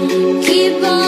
Keep on.